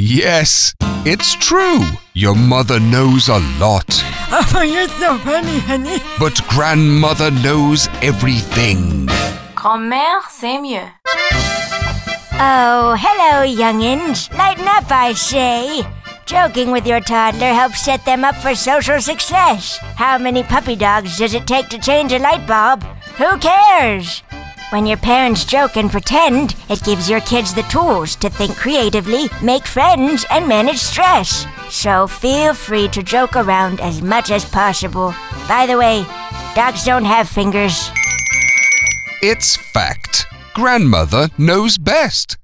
Yes, it's true. Your mother knows a lot, Oh, you're so funny, honey. but grandmother knows everything. Grand-mère, c'est mieux. Oh, hello, youngins. Lighten up, I say. Joking with your toddler helps set them up for social success. How many puppy dogs does it take to change a light bulb? Who cares? When your parents joke and pretend, it gives your kids the tools to think creatively, make friends, and manage stress. So feel free to joke around as much as possible. By the way, dogs don't have fingers. It's fact. Grandmother knows best.